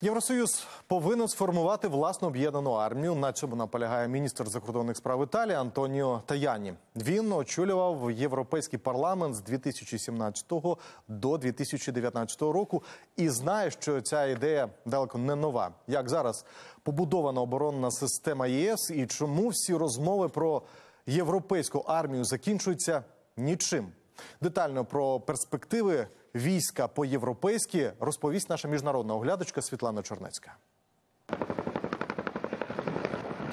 Євросоюз повинен сформувати власну об'єднану армію. На цьому наполягає міністр закордонних справ Італії Антоніо Таяні. Він очолював європейський парламент з 2017 до 2019 року і знає, що ця ідея далеко не нова. Як зараз побудована оборонна система ЄС і чому всі розмови про європейську армію закінчуються нічим? Детально про перспективи війська по-європейськи розповість наша міжнародна оглядачка Світлана Чорнецька.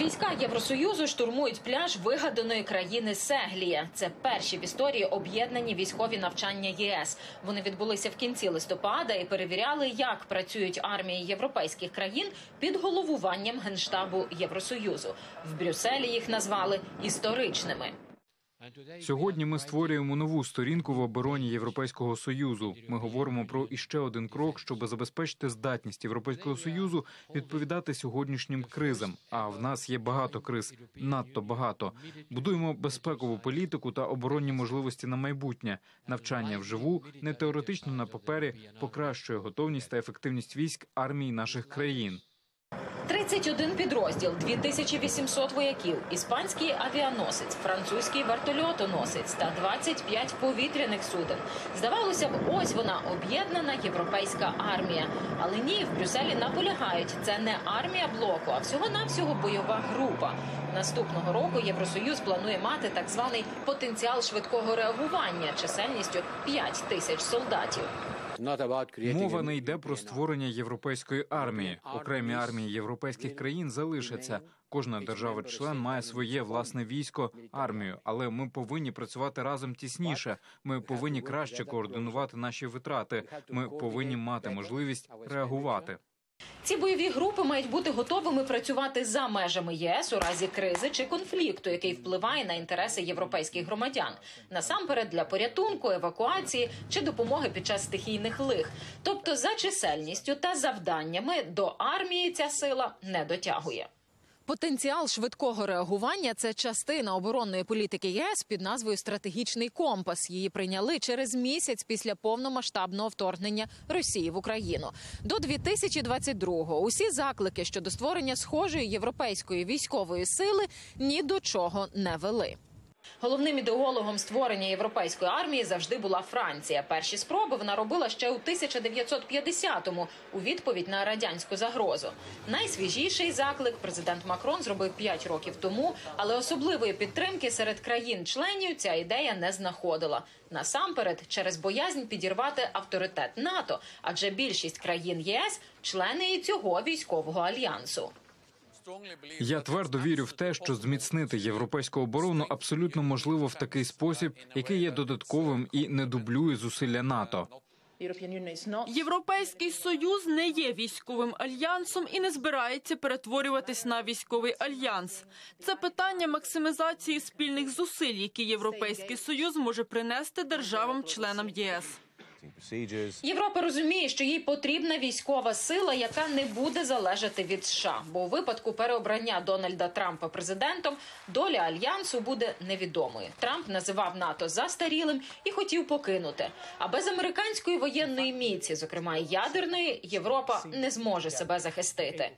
Війська Євросоюзу штурмують пляж вигаданої країни Сеглія. Це перші в історії об'єднані військові навчання ЄС. Вони відбулися в кінці листопада і перевіряли, як працюють армії європейських країн під головуванням генштабу Євросоюзу. В Брюсселі їх назвали історичними. Сьогодні ми створюємо нову сторінку в обороні Європейського союзу. Ми говоримо про іще один крок, щоб забезпечити здатність Європейського союзу відповідати сьогоднішнім кризам. А в нас є багато криз, надто багато. Будуємо безпекову політику та оборонні можливості на майбутнє. Навчання вживу не теоретично на папері покращує готовність та ефективність військ армії наших країн. 31 підрозділ, 2800 вояків, іспанський авіаносець, французький вертольотоносець та 25 повітряних суден. Здавалося б, ось вона об'єднана європейська армія. Але ні, в Брюсселі наполягають. Це не армія блоку, а всього навсього бойова група. Наступного року Євросоюз планує мати так званий потенціал швидкого реагування чисельністю 5 тисяч солдатів. Мова не йде про створення європейської армії. Окремі армії європейських країн залишаться. Кожна держава-член має своє власне військо, армію, але ми повинні працювати разом тісніше. Ми повинні краще координувати наші витрати. Ми повинні мати можливість реагувати. Ці бойові групи мають бути готовими працювати за межами ЄС у разі кризи чи конфлікту, який впливає на інтереси європейських громадян, насамперед для порятунку, евакуації чи допомоги під час стихійних лих. Тобто, за чисельністю та завданнями до армії ця сила не дотягує. Потенціал швидкого реагування це частина оборонної політики ЄС під назвою Стратегічний компас. Її прийняли через місяць після повномасштабного вторгнення Росії в Україну. До 2022-го усі заклики щодо створення схожої європейської військової сили ні до чого не вели. Головним ідеологом створення європейської армії завжди була Франція. Перші спроби вона робила ще у 1950-му у відповідь на радянську загрозу. Найсвіжіший заклик президент Макрон зробив 5 років тому, але особливої підтримки серед країн-членів ця ідея не знаходила. Насамперед, через боязнь підірвати авторитет НАТО, адже більшість країн ЄС члени і цього військового альянсу. Я твердо вірю в те, що зміцнити європейську оборону абсолютно можливо в такий спосіб, який є додатковим і не дублює зусилля НАТО. Європейський союз не є військовим альянсом і не збирається перетворюватись на військовий альянс. Це питання максимізації спільних зусиль, які європейський союз може принести державам-членам ЄС. Європа розуміє, що їй потрібна військова сила, яка не буде залежати від США. Бо у випадку переобрання Дональда Трампа президентом доля альянсу буде невідомою. Трамп називав НАТО застарілим і хотів покинути. А без американської воєнної міці, зокрема ядерної, Європа не зможе себе захистити.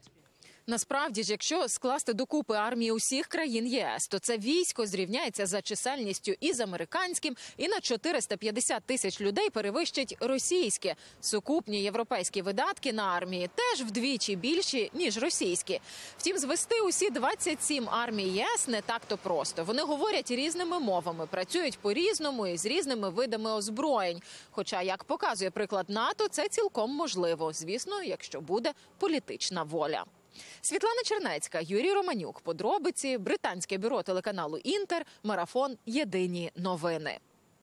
Насправді ж, якщо скласти докупи армії усіх країн ЄС, то це військо зрівняється за чисельністю і з американським, і на 450 тисяч людей перевищить російське. Сукупні європейські видатки на армії теж вдвічі більші ніж російські. Втім, звести усі 27 армій ЄС не так то просто. Вони говорять різними мовами, працюють по різному і з різними видами озброєнь. Хоча, як показує приклад НАТО, це цілком можливо, звісно, якщо буде політична воля. Світлана Чернецька, Юрій Романюк. Подробиці британське бюро телеканалу Інтер. Марафон Єдині новини.